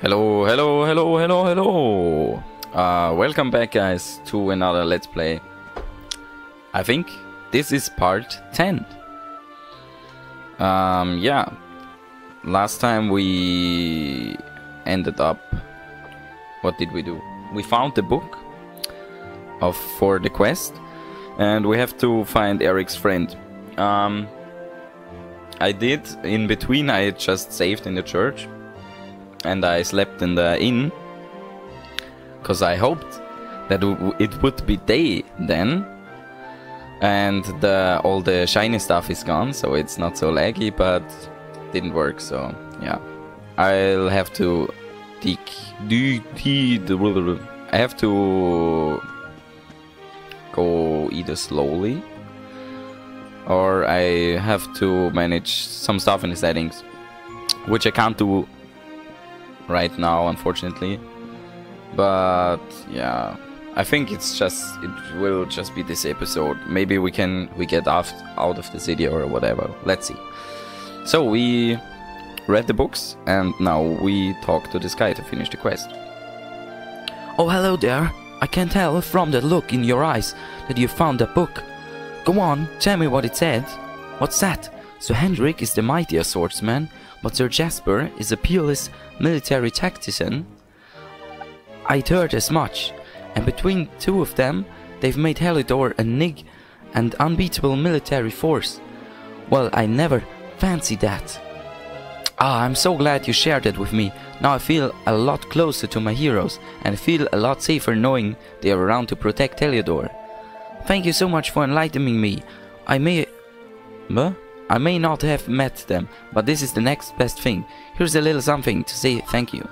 Hello, hello, hello, hello, hello. Uh, welcome back, guys, to another Let's Play. I think this is part 10. Um, yeah. Last time we ended up. What did we do? We found the book of for the quest, and we have to find Erik's friend. Um, I did in between. I just saved in the church and I slept in the inn because I hoped that it would be day then and the all the shiny stuff is gone so it's not so laggy but didn't work so yeah. I'll have to dig I have to go either slowly or I have to manage some stuff in the settings which I can't do right now, unfortunately. But yeah, I think it's just it will just be this episode. Maybe we can we get out out of the city or whatever. Let's see. So we read the books and now we talk to this guy to finish the quest. Oh, hello there. I can tell from the look in your eyes that you found a book. Go on, tell me what it said. What's that? Sir Hendrik is the mightier swordsman, but Sir Jasper is a peerless military tactician. I'd heard as much, and between two of them, they've made Heliodor a nig and unbeatable military force. Well, I never fancied that. Ah, I'm so glad you shared it with me. Now I feel a lot closer to my heroes, and feel a lot safer knowing they are around to protect Heliodor. Thank you so much for enlightening me. I may... Huh? I may not have met them, but this is the next best thing. Here's a little something to say thank you.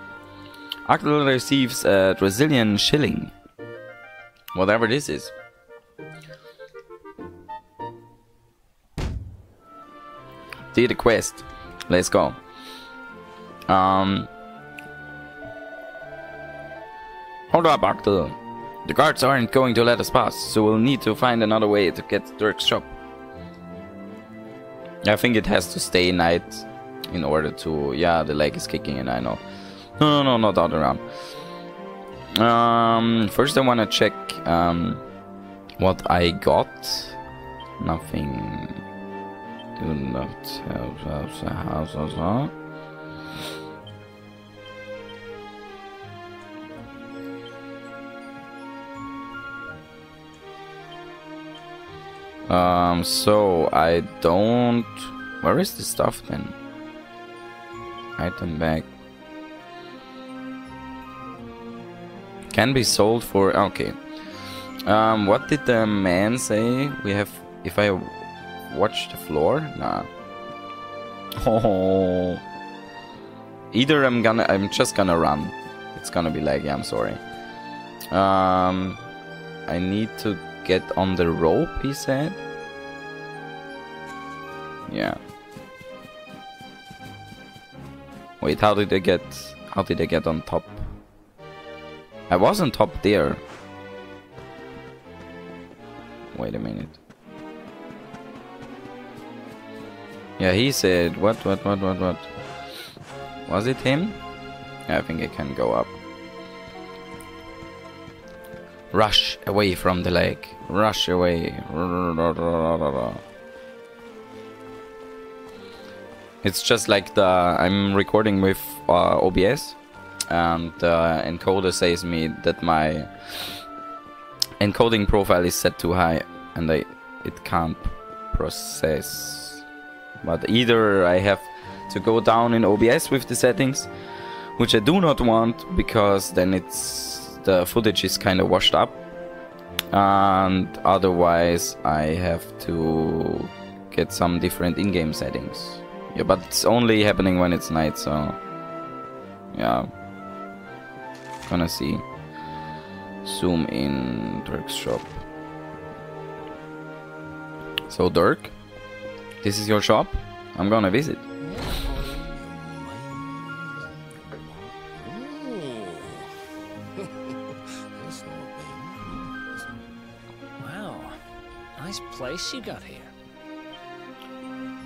Axel receives a Brazilian shilling. Whatever this is. Did the quest. Let's go. Um. Hold up, Axel. The guards aren't going to let us pass, so we'll need to find another way to get to Derk's shop. I think it has to stay night in order to... Yeah, the leg is kicking in, I know. No, no, no, not other round. Um, first I want to check um, what I got. Nothing. Do not Um, so I don't... Where is the stuff then? Item bag. Can be sold for... Okay. Um, what did the man say? We have... If I watch the floor? Nah. Oh. Either I'm gonna... I'm just gonna run. It's gonna be laggy, I'm sorry. Um, I need to get on the rope, he said. Yeah. Wait, how did I get... How did I get on top? I was on top there. Wait a minute. Yeah, he said... What, what, what, what, what? Was it him? I think I can go up. Rush away from the lake. Rush away. It's just like the I'm recording with uh, OBS, and uh, encoder says me that my encoding profile is set too high, and I it can't process. But either I have to go down in OBS with the settings, which I do not want because then it's the footage is kind of washed up. And otherwise I have to get some different in-game settings. Yeah but it's only happening when it's night so yeah. Gonna see. Zoom in Derk's shop. So Derk this is your shop. I'm gonna visit place you got here.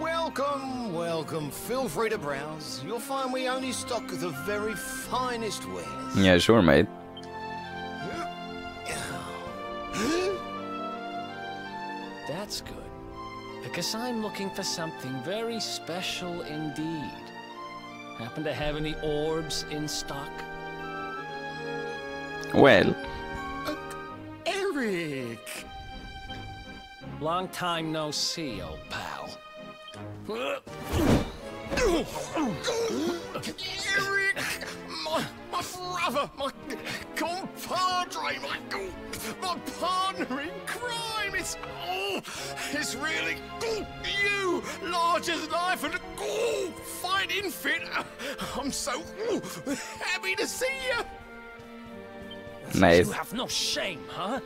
Welcome, welcome. Feel free to browse. You'll find we only stock the very finest wares. Yeah, sure, mate. That's good. Because I'm looking for something very special indeed. Happen to have any orbs in stock? Well, uh, Erik! Long time no see, old pal. Erik! My, my brother, my compadre, my, my partner in crime! It's, oh, it's really you, large as life and oh, fighting fit. I'm so oh, happy to see you. nice. You have no shame, huh?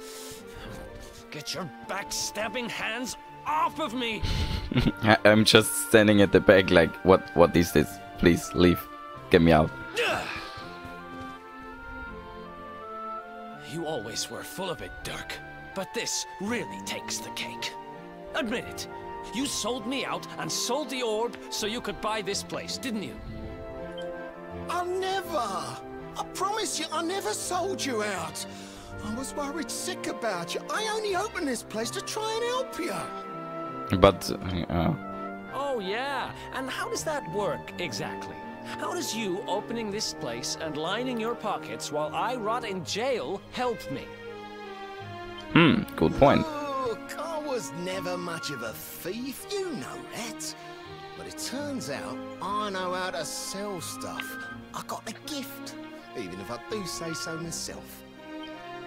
Get your backstabbing hands off of me! I- I'm just standing at the back like, what? What is this? Please leave. Get me out. You always were full of it, Derk. But this really takes the cake. Admit it. You sold me out and sold the orb so you could buy this place, didn't you? I never. I promise you, I never sold you out. I was worried sick about you. I only opened this place to try and help you. But uh, Oh, yeah. And how does that work exactly? How does you opening this place and lining your pockets while I rot in jail help me? hmm, good point. Look, I was never much of a thief, you know that. But it turns out I know how to sell stuff. I got the gift, even if I do say so myself.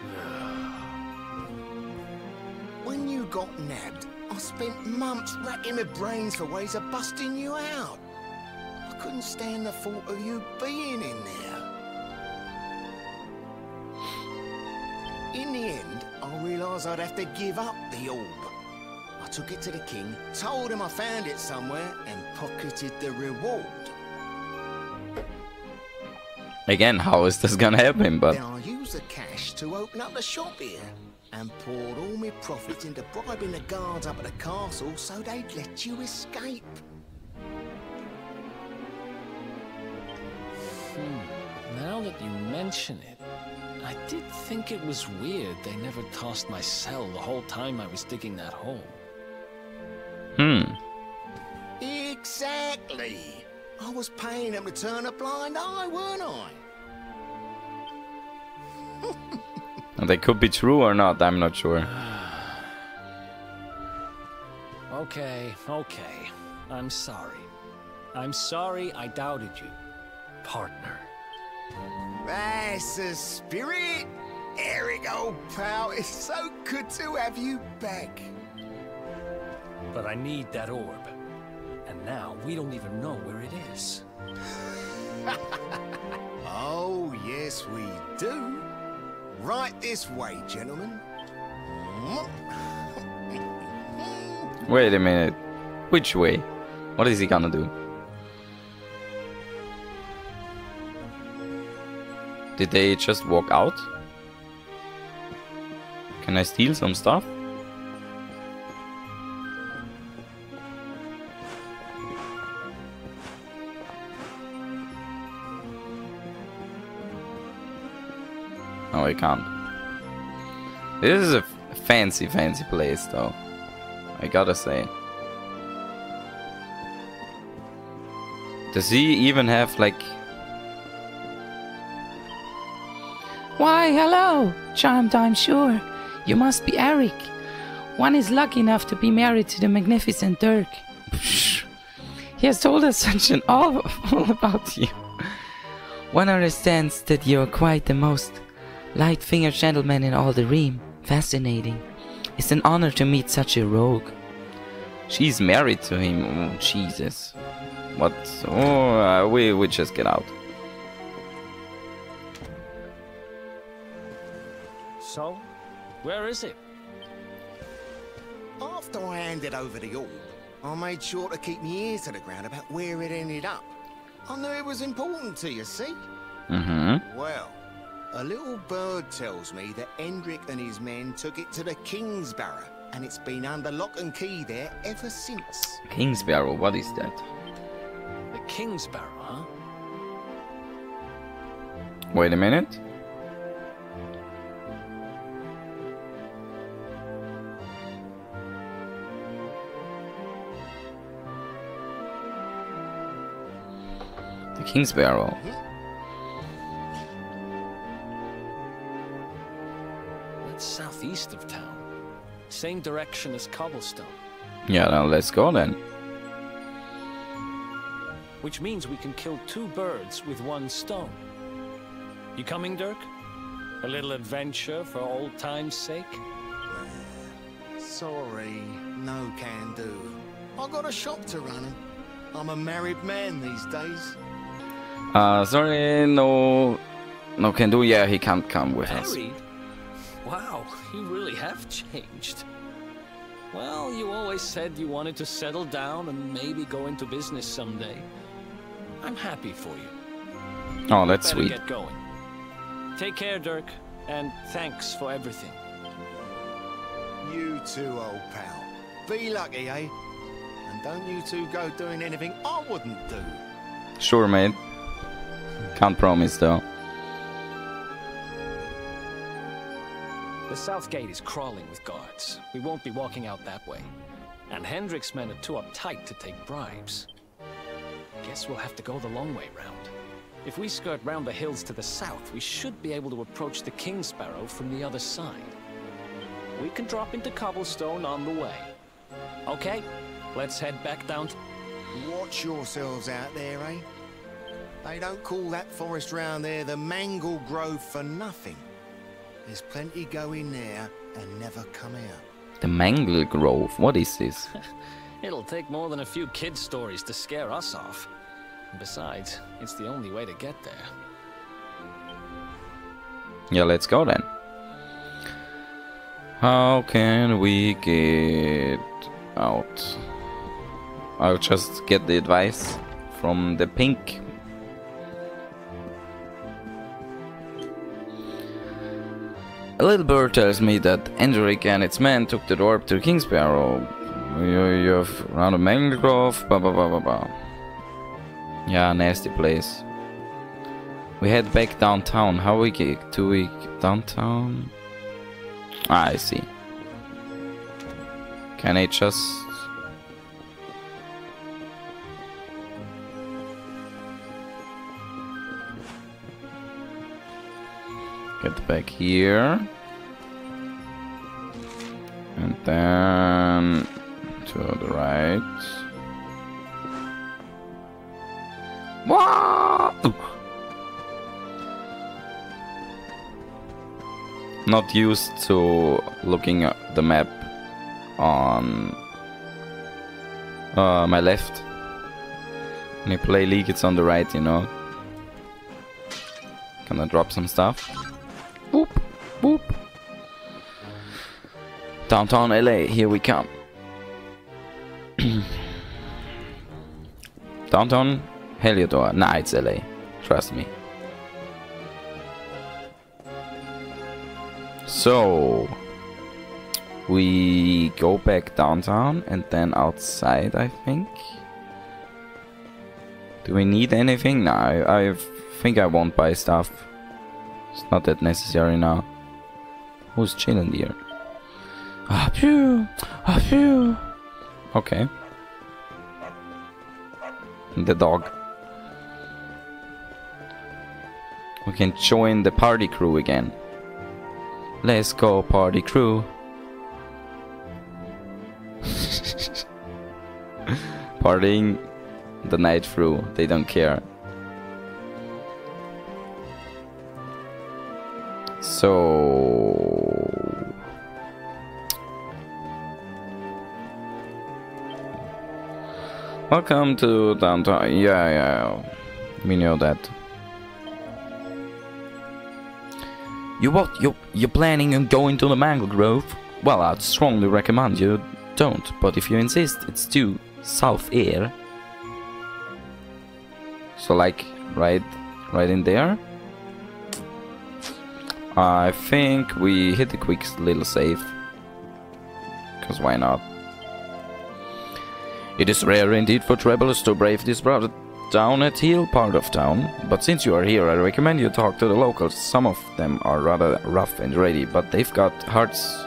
When you got nabbed, I spent months racking my brains for ways of busting you out. I couldn't stand the thought of you being in there. In the end, I realised I'd have to give up the orb. I took it to the king, told him I found it somewhere, and pocketed the reward. Again, how is this gonna happen? But Then I used the cash to open up the shop here, and poured all my profits into bribing the guards up at the castle so they'd let you escape. Now that you mention it, I did think it was weird they never tossed my cell the whole time I was digging that hole. hmm, Exactly. I was paying them to turn a blind eye, weren't I? they could be true or not. I'm not sure. Okay, okay. I'm sorry. I'm sorry I doubted you. Partner. That's the spirit. Erik, old pal, it's so good to have you back. But I need that orb. And now we don't even know where it is. Oh, yes, we do. Right this way, gentlemen. Wait a minute. Which way? What is he gonna do? Did they just walk out? Can I steal some stuff? No, I can't. This is a fancy, fancy place, though. I gotta say. Does he even have like? Why, hello, charmed I'm sure. You must be Erik. One is lucky enough to be married to the magnificent Derk. He has told us such an awful about you. One understands that you are quite the most light-fingered gentleman in all the realm. Fascinating. It's an honor to meet such a rogue. She's married to him. Oh, Jesus. What? Oh, uh, we we just get out. So, where is it? After I handed over the orb, I made sure to keep my ears to the ground about where it ended up. I knew it was important to you, see? Mm-hmm. Well, a little bird tells me that Hendrik and his men took it to the King's Barrow, and it's been under lock and key there ever since. King's Barrow, what is that? The King's Barrow, huh? Wait a minute. The King's Barrow. Hmm? Southeast of town. Same direction as Cobblestone. Yeah, now let's go then. Which means we can kill two birds with one stone. You coming, Derk? A little adventure for old time's sake? Sorry, no can do. I got a shop to run and I'm a married man these days. Uh, sorry, no, no can do. Yeah, he can't come with us. Married? Wow, you really have changed. Well, you always said you wanted to settle down and maybe go into business someday. I'm happy for you. Oh, that's Better sweet. get going. Take care, Derk, and thanks for everything. You too, old pal. Be lucky, eh? And don't you two go doing anything I wouldn't do. Sure, mate. Can't promise though. The south gate is crawling with guards. We won't be walking out that way. And Hendrik's men are too uptight to take bribes. Guess we'll have to go the long way round. If we skirt round the hills to the south, we should be able to approach the King's Barrow from the other side. We can drop into Cobblestone on the way. Okay, let's head back down. To Watch yourselves out there, eh? They don't call that forest round there the Mangle Grove for nothing. There's plenty go in there and never come out. The Mangle Grove. What is this? It'll take more than a few kid stories to scare us off. Besides, it's the only way to get there. Yeah, let's go then. How can we get out? I'll just get the advice from the pink. A little bird tells me that Hendrik and its men took the dwarf to King's Barrow. You, you have round a mangrove, blah blah blah blah blah. Yeah, nasty place. We head back downtown. How we get to we downtown? Ah, I see. Can I just get back here? And then to the right. Not used to looking at the map on uh, my left. When you play League, it's on the right, you know. Can I drop some stuff? Downtown LA, here we come. Downtown Heliodor, nah, it's LA. Trust me. So we go back downtown and then outside, I think. Do we need anything? No, I, I think I won't buy stuff. It's not that necessary now. Who's chilling here? Ah, phew, ah, phew. Okay. The dog. We can join the party crew again. Let's go party crew. Partying the night through, they don't care. So Welcome to downtown. Yeah, yeah. We know that. You what? You you planning on going to the mango Grove? Well, I'd strongly recommend you don't. But if you insist, it's too south here. So like right right in there. I think we hit a quick little save. Because why not? It is rare indeed for travelers to brave this route down at hill part of town, but since you are here, I recommend you talk to the locals. Some of them are rather rough and ready, but they've got hearts.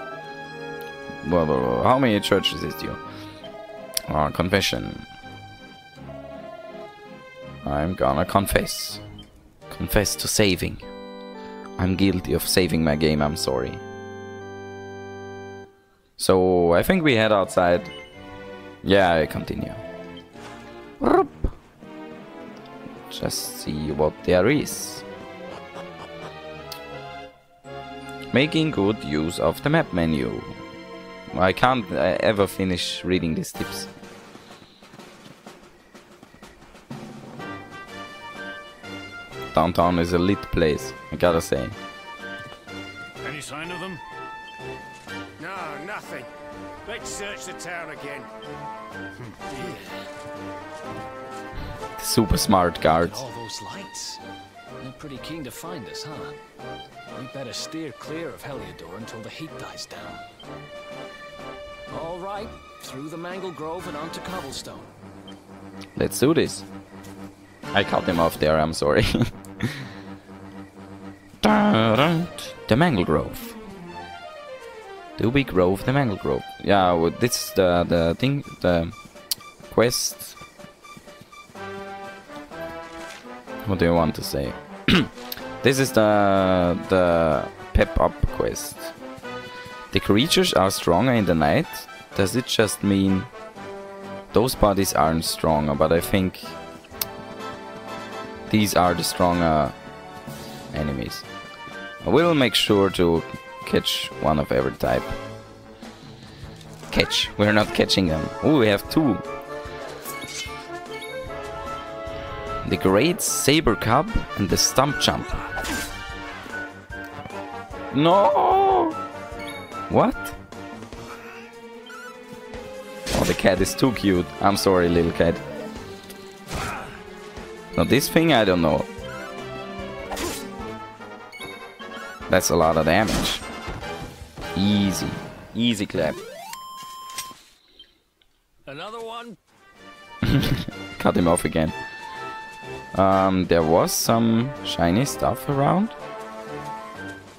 Blah, blah, blah. How many churches is you? Uh, confession. I'm gonna confess. Confess to saving. I'm guilty of saving my game, I'm sorry. So, I think we head outside. Yeah, I continue. Rup. Just see what there is. Making good use of the map menu. I can't uh, ever finish reading these tips. Downtown is a lit place, I gotta say. Any sign of them? No, nothing. Let's search the town again. Super smart guards. All those lights. They're pretty keen to find us, huh? We better steer clear of Heliodor until the heat dies down. All right, through the Mangle Grove and onto Cobblestone. Let's do this. I cut him off there, I'm sorry. The Mangle Grove. Doobie Grove, the Mangle Grove. Yeah, well, this is the, the thing, the quest. What do you want to say? this is the the pep up quest. The creatures are stronger in the night. Does it just mean those bodies aren't stronger? But I think these are the stronger enemies. I will make sure to catch one of every type. Catch. We're not catching them. Oh, we have two. The Great Saber Cub and the Stump Jump. No! What? Oh, the cat is too cute. I'm sorry, little cat. Now this thing, I don't know. That's a lot of damage. Easy. Easy clap. Another one? Cut him off again. Um, there was some shiny stuff around.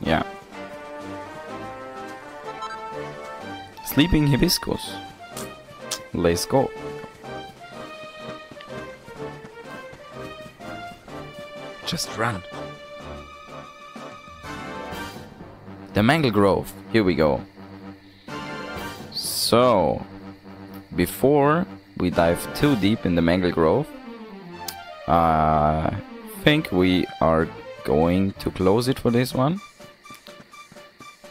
Yeah. Sleeping hibiscus. Let's go. Just run. The Mangle Grove. Here we go. So, before we dive too deep in the Mangle Grove, uh, I think we are going to close it for this one.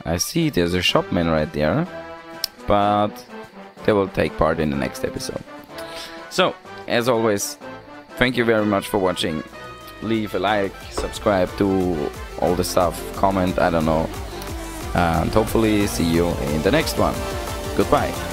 I see there's a shopman right there, but they will take part in the next episode. So, as always, thank you very much for watching. Leave a like, subscribe, do all the stuff, comment, I don't know. And hopefully see you in the next one. Goodbye.